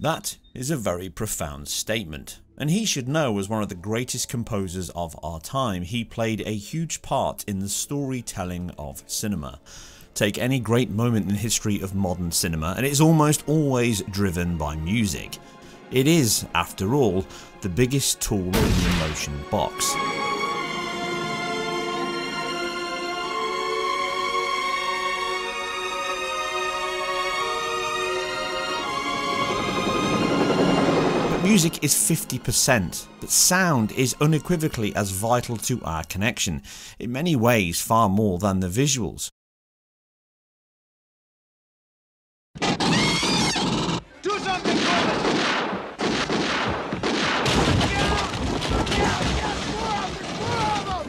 That is a very profound statement. And he should know as one of the greatest composers of our time, he played a huge part in the storytelling of cinema. Take any great moment in the history of modern cinema and it is almost always driven by music. It is, after all, the biggest tool in the emotion box. Music is 50%, but sound is unequivocally as vital to our connection, in many ways far more than the visuals. Do something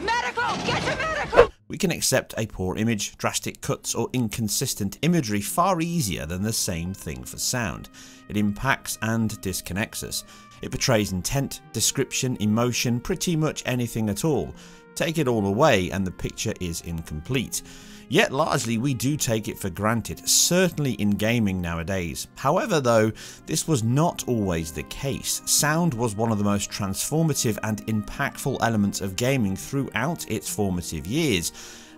Medical! Get to medical! We can accept a poor image, drastic cuts or inconsistent imagery far easier than the same thing for sound. It impacts and disconnects us. It portrays intent, description, emotion, pretty much anything at all. Take it all away and the picture is incomplete. Yet largely we do take it for granted, certainly in gaming nowadays. However though, this was not always the case. Sound was one of the most transformative and impactful elements of gaming throughout its formative years,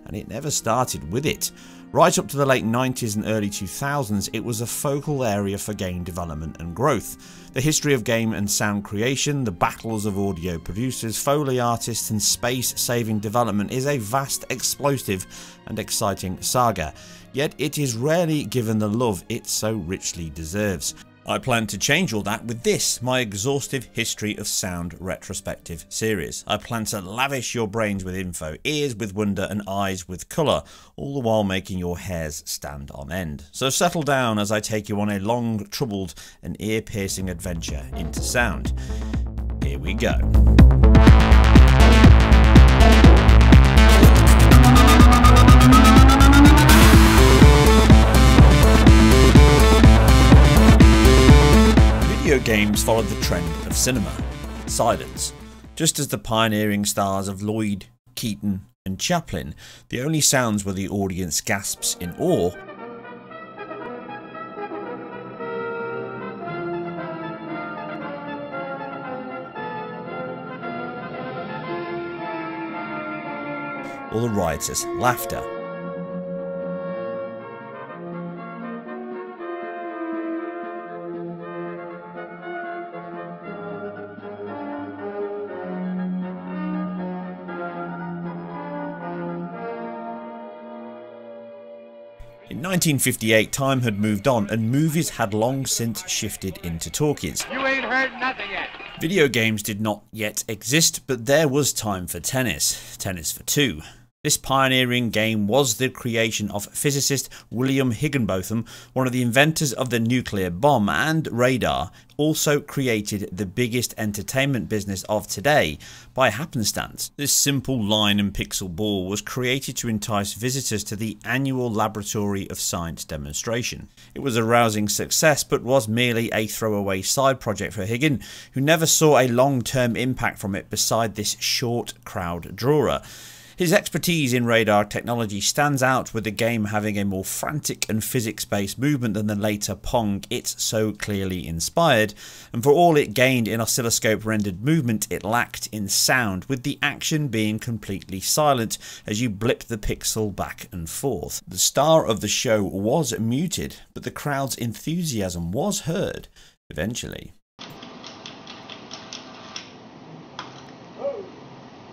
and it never started with it. Right up to the late 90s and early 2000s, it was a focal area for game development and growth. The history of game and sound creation, the battles of audio producers, foley artists, and space saving development is a vast, explosive, and exciting saga, yet it is rarely given the love it so richly deserves. I plan to change all that with this, my exhaustive history of sound retrospective series. I plan to lavish your brains with info, ears with wonder and eyes with colour, all the while making your hairs stand on end. So settle down as I take you on a long, troubled and ear-piercing adventure into sound. Here we go. Video games followed the trend of cinema, silence. Just as the pioneering stars of Lloyd, Keaton, and Chaplin, the only sounds were the audience gasps in awe. Or the riotous laughter. In 1958, time had moved on and movies had long since shifted into talkies. You ain't heard nothing yet. Video games did not yet exist, but there was time for tennis. Tennis for two. This pioneering game was the creation of physicist William Higginbotham, one of the inventors of the nuclear bomb and radar, also created the biggest entertainment business of today by happenstance. This simple line and pixel ball was created to entice visitors to the annual Laboratory of Science demonstration. It was a rousing success but was merely a throwaway side project for Higgin, who never saw a long-term impact from it beside this short crowd drawer. His expertise in radar technology stands out with the game having a more frantic and physics-based movement than the later Pong it so clearly inspired, and for all it gained in oscilloscope rendered movement it lacked in sound, with the action being completely silent as you blip the pixel back and forth. The star of the show was muted, but the crowd's enthusiasm was heard eventually.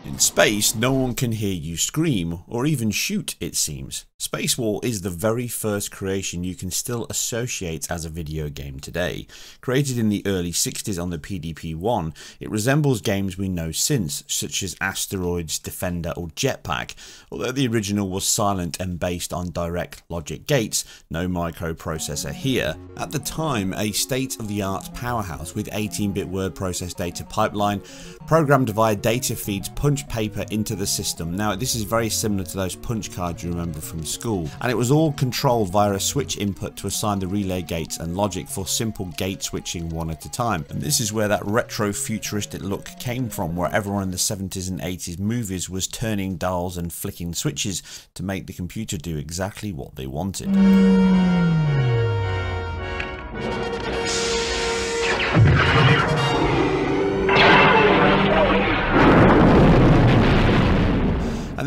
In space, no one can hear you scream, or even shoot, it seems. Space War is the very first creation you can still associate as a video game today. Created in the early 60s on the PDP-1, it resembles games we know since, such as Asteroids, Defender or Jetpack, although the original was silent and based on direct logic gates, no microprocessor here. At the time, a state-of-the-art powerhouse with 18-bit word process data pipeline, programmed via data feeds punch paper into the system. Now this is very similar to those punch cards you remember from school, and it was all controlled via a switch input to assign the relay gates and logic for simple gate switching one at a time. And this is where that retro futuristic look came from, where everyone in the 70s and 80s movies was turning dials and flicking switches to make the computer do exactly what they wanted.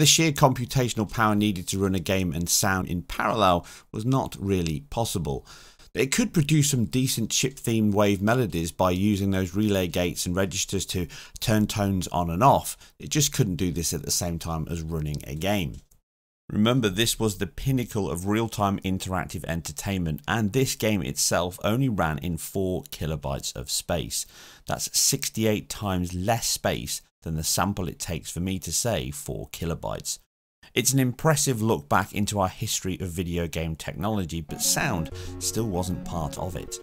The sheer computational power needed to run a game and sound in parallel was not really possible. It could produce some decent chip themed wave melodies by using those relay gates and registers to turn tones on and off, it just couldn't do this at the same time as running a game. Remember, this was the pinnacle of real time interactive entertainment, and this game itself only ran in 4 kilobytes of space. That's 68 times less space than the sample it takes for me to say 4 kilobytes. It's an impressive look back into our history of video game technology, but sound still wasn't part of it.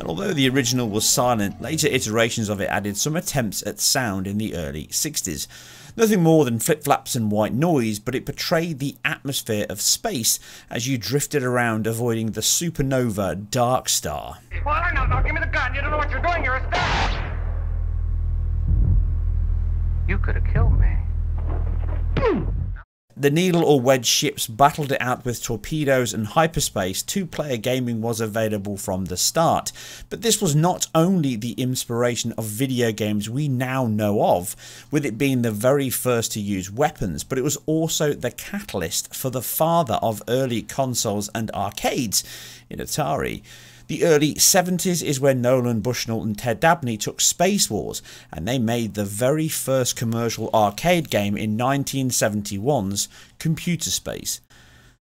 And Although the original was silent, later iterations of it added some attempts at sound in the early 60s. Nothing more than flip flaps and white noise, but it portrayed the atmosphere of space as you drifted around avoiding the supernova dark star. Well, now, now, give me the gun. You don't know what you're doing. You're a star. You could have killed me. The needle or wedge ships battled it out with torpedoes and hyperspace. Two player gaming was available from the start. But this was not only the inspiration of video games we now know of, with it being the very first to use weapons, but it was also the catalyst for the father of early consoles and arcades in Atari. The early 70s is when Nolan Bushnell and Ted Dabney took Space Wars and they made the very first commercial arcade game in 1971's Computer Space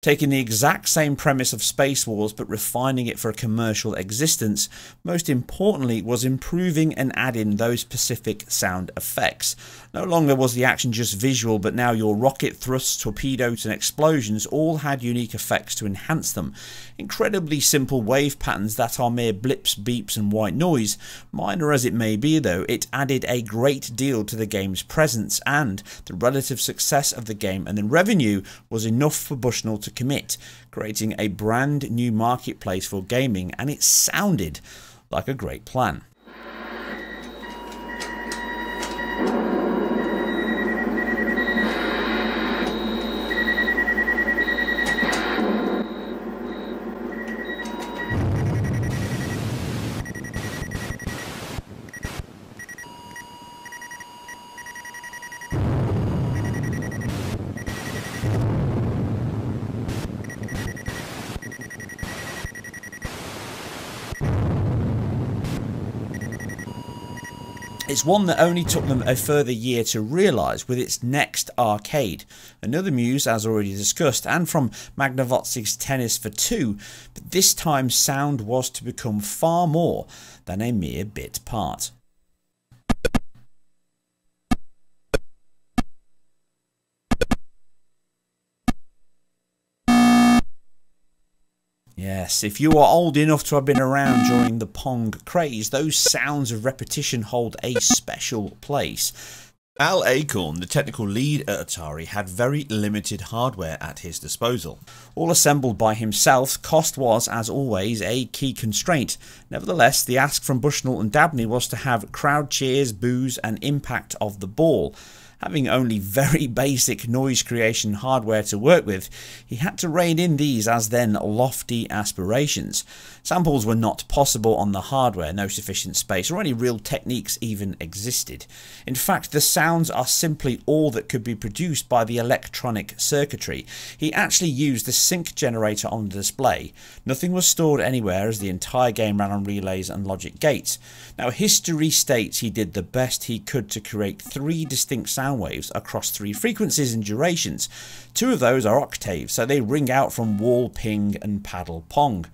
taking the exact same premise of Space Wars but refining it for a commercial existence, most importantly was improving and adding those specific sound effects. No longer was the action just visual, but now your rocket thrusts, torpedoes, and explosions all had unique effects to enhance them. Incredibly simple wave patterns that are mere blips, beeps, and white noise. Minor as it may be, though, it added a great deal to the game's presence, and the relative success of the game and the revenue was enough for Bushnell to commit, creating a brand new marketplace for gaming, and it sounded like a great plan. It's one that only took them a further year to realise with its next arcade. Another muse, as already discussed, and from Magnavox's Tennis for Two, but this time sound was to become far more than a mere bit part. Yes, if you are old enough to have been around during the Pong craze, those sounds of repetition hold a special place. Al Alcorn, the technical lead at Atari, had very limited hardware at his disposal. All assembled by himself, cost was, as always, a key constraint. Nevertheless, the ask from Bushnell and Dabney was to have crowd cheers, boos, and impact of the ball. Having only very basic noise creation hardware to work with, he had to rein in these as then lofty aspirations. Samples were not possible on the hardware, no sufficient space or any real techniques even existed. In fact, the sounds are simply all that could be produced by the electronic circuitry. He actually used the sync generator on the display. Nothing was stored anywhere as the entire game ran on relays and logic gates. Now history states he did the best he could to create three distinct sound waves across three frequencies and durations. Two of those are octaves, so they ring out from wall, ping, and paddle pong.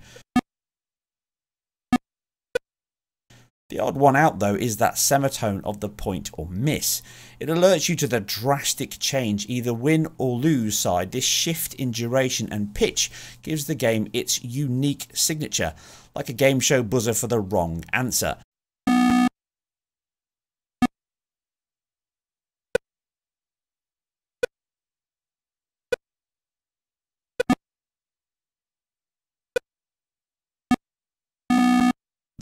The odd one out though is that semitone of the point or miss. It alerts you to the drastic change, either win or lose side. This shift in duration and pitch gives the game its unique signature, like a game show buzzer for the wrong answer.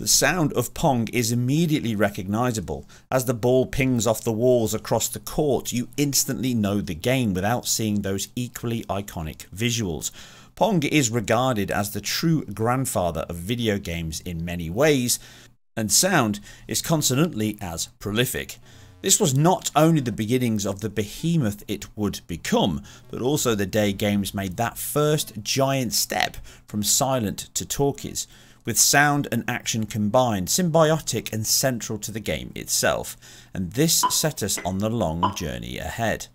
The sound of Pong is immediately recognisable. As the ball pings off the walls across the court, you instantly know the game without seeing those equally iconic visuals. Pong is regarded as the true grandfather of video games in many ways, and sound is consonantly as prolific. This was not only the beginnings of the behemoth it would become, but also the day games made that first giant step from silent to talkies, with sound and action combined, symbiotic and central to the game itself, and this set us on the long journey ahead.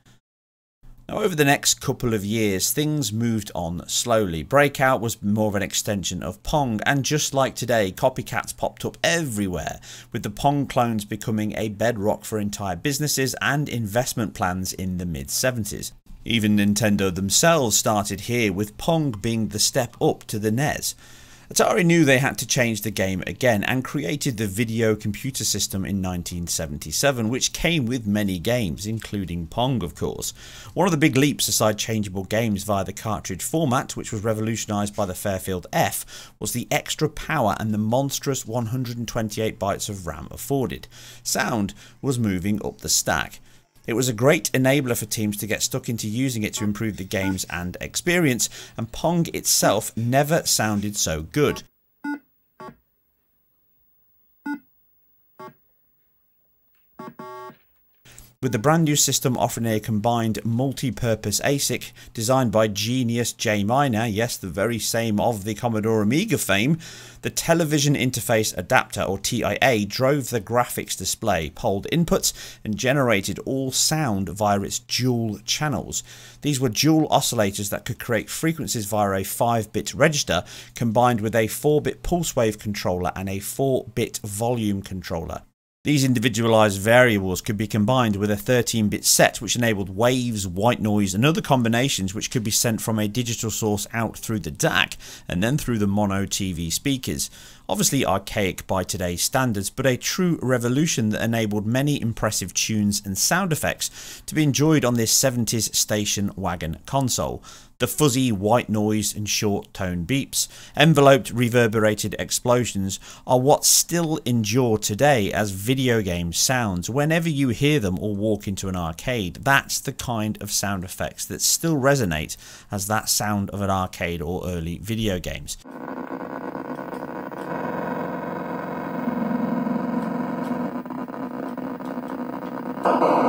Now, over the next couple of years, things moved on slowly. Breakout was more of an extension of Pong, and just like today, copycats popped up everywhere, with the Pong clones becoming a bedrock for entire businesses and investment plans in the mid 70s. Even Nintendo themselves started here, with Pong being the step up to the NES. Atari knew they had to change the game again and created the Video Computer System in 1977, which came with many games, including Pong, of course. One of the big leaps aside changeable games via the cartridge format, which was revolutionised by the Fairchild F, was the extra power and the monstrous 128 bytes of RAM afforded. Sound was moving up the stack. It was a great enabler for teams to get stuck into using it to improve the games and experience, and Pong itself never sounded so good. With the brand new system offering a combined multi-purpose ASIC designed by genius Jay Miner, yes the very same of the Commodore Amiga fame, the Television Interface Adapter or TIA drove the graphics display, polled inputs and generated all sound via its dual channels. These were dual oscillators that could create frequencies via a 5-bit register combined with a 4-bit pulse wave controller and a 4-bit volume controller. These individualized variables could be combined with a 13-bit set which enabled waves, white noise and other combinations which could be sent from a digital source out through the DAC and then through the mono TV speakers. Obviously archaic by today's standards, but a true revolution that enabled many impressive tunes and sound effects to be enjoyed on this 70s station wagon console. The fuzzy white noise and short tone beeps, enveloped reverberated explosions are what still endure today as video game sounds. Whenever you hear them or walk into an arcade, that's the kind of sound effects that still resonate as that sound of an arcade or early video games. The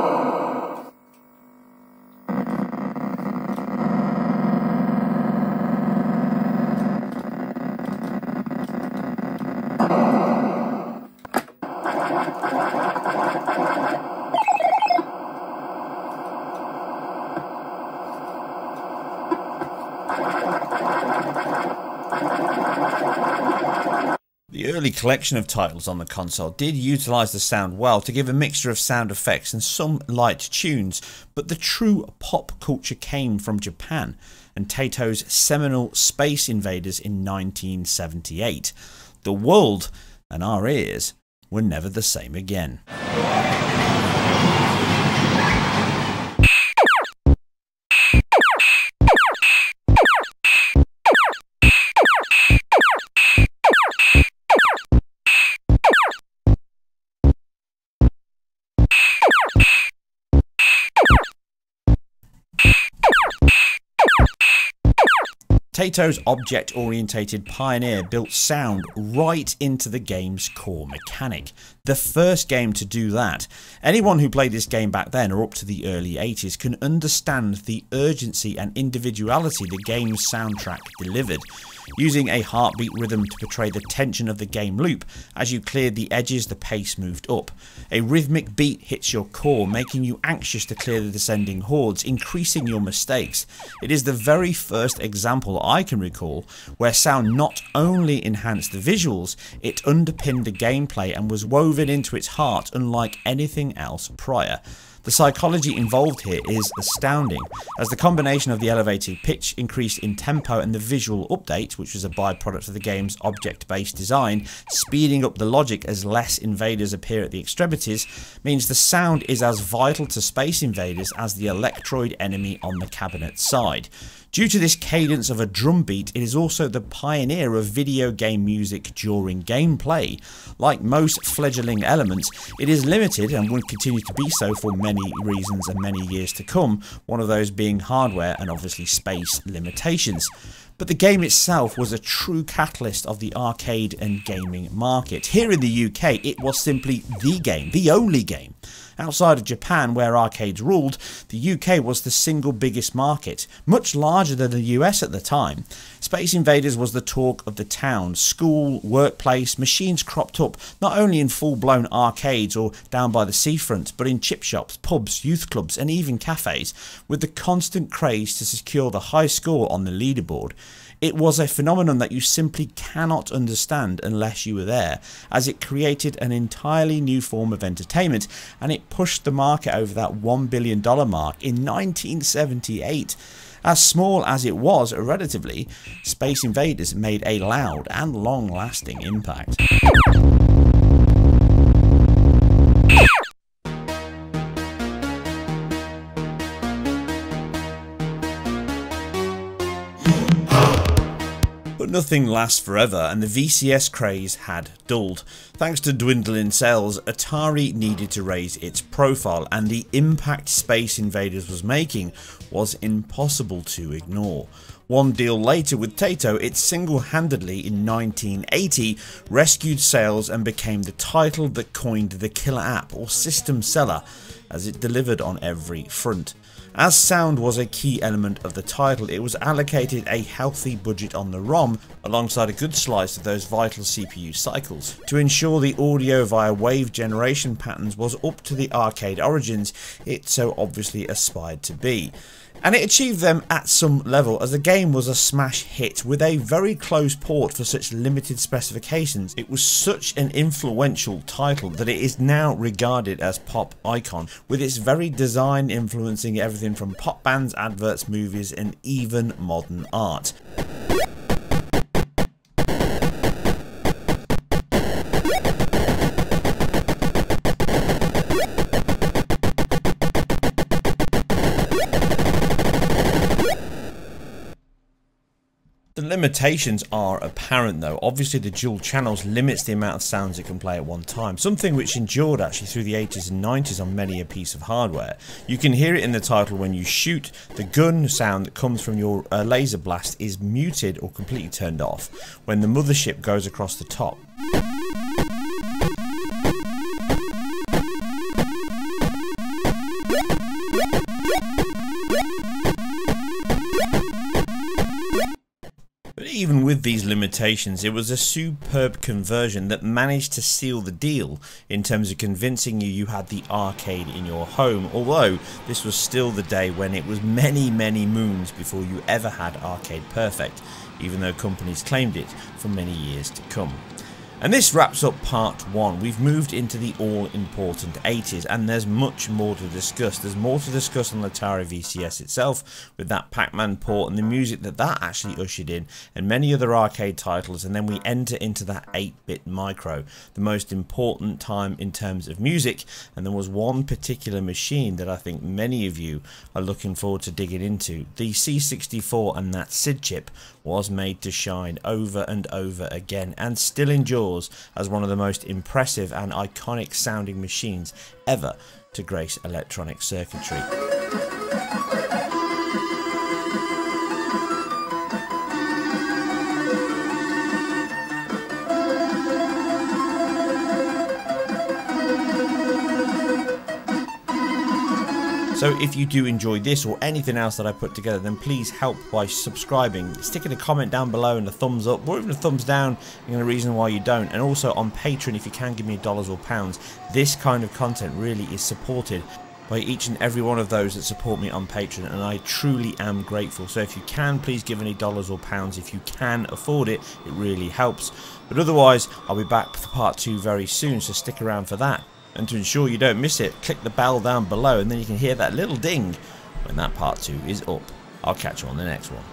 early collection of titles on the console did utilise the sound well to give a mixture of sound effects and some light tunes, but the true pop culture came from Japan and Taito's seminal Space Invaders in 1978. The world and our ears were never the same again. Taito's object orientated Pioneer built sound right into the game's core mechanic. The first game to do that. Anyone who played this game back then or up to the early 80s can understand the urgency and individuality the game's soundtrack delivered using a heartbeat rhythm to portray the tension of the game loop. As you cleared the edges, the pace moved up. A rhythmic beat hits your core, making you anxious to clear the descending hordes, increasing your mistakes. It is the very first example I can recall where sound not only enhanced the visuals, it underpinned the gameplay and was woven into its heart unlike anything else prior. The psychology involved here is astounding, as the combination of the elevated pitch, increase in tempo and the visual update, which was a byproduct of the game's object-based design, speeding up the logic as less invaders appear at the extremities, means the sound is as vital to Space Invaders as the electroid enemy on the cabinet side. Due to this cadence of a drum beat, it is also the pioneer of video game music during gameplay. Like most fledgling elements, it is limited and will continue to be so for many reasons and many years to come, one of those being hardware and obviously space limitations. But the game itself was a true catalyst of the arcade and gaming market. Here in the UK, it was simply the game, the only game. Outside of Japan, where arcades ruled, the UK was the single biggest market, much larger than the US at the time. Space Invaders was the talk of the town. School, workplace, machines cropped up not only in full blown arcades or down by the seafront, but in chip shops, pubs, youth clubs, and even cafes, with the constant craze to secure the high score on the leaderboard. It was a phenomenon that you simply cannot understand unless you were there, as it created an entirely new form of entertainment and it pushed the market over that $1 billion mark in 1978. As small as it was relatively, Space Invaders made a loud and long lasting impact. Nothing lasts forever and the VCS craze had dulled. Thanks to dwindling sales, Atari needed to raise its profile and the impact Space Invaders was making was impossible to ignore. One deal later with Taito, it single-handedly in 1980 rescued sales and became the title that coined the killer app or system seller as it delivered on every front. As sound was a key element of the title, it was allocated a healthy budget on the ROM alongside a good slice of those vital CPU cycles. To ensure the audio via wave generation patterns was up to the arcade origins it so obviously aspired to be and it achieved them at some level as the game was a smash hit with a very close port for such limited specifications. It was such an influential title that it is now regarded as pop icon with its very design influencing everything from pop bands, adverts, movies and even modern art. Limitations are apparent though. Obviously the dual channels limits the amount of sounds it can play at one time. Something which endured actually through the 80s and 90s on many a piece of hardware. You can hear it in the title when you shoot. The gun sound that comes from your uh, laser blast is muted or completely turned off when the mothership goes across the top. Even with these limitations, it was a superb conversion that managed to seal the deal in terms of convincing you you had the arcade in your home, although this was still the day when it was many, many moons before you ever had Arcade Perfect, even though companies claimed it for many years to come. And this wraps up part 1. We've moved into the all-important 80s and there's much more to discuss. There's more to discuss on the Atari VCS itself with that Pac-Man port and the music that that actually ushered in and many other arcade titles and then we enter into that 8-bit micro, the most important time in terms of music and there was one particular machine that I think many of you are looking forward to digging into. The C64 and that SID chip was made to shine over and over again and still as one of the most impressive and iconic sounding machines ever to grace electronic circuitry. So if you do enjoy this or anything else that I put together, then please help by subscribing, sticking a comment down below and a thumbs up, or even a thumbs down, and a reason why you don't. And also on Patreon, if you can give me dollars or pounds, this kind of content really is supported by each and every one of those that support me on Patreon and I truly am grateful. So if you can please give any dollars or pounds if you can afford it. It really helps. But otherwise I'll be back for part 2 very soon so stick around for that and to ensure you don't miss it, click the bell down below and then you can hear that little ding when that part 2 is up. I'll catch you on the next one.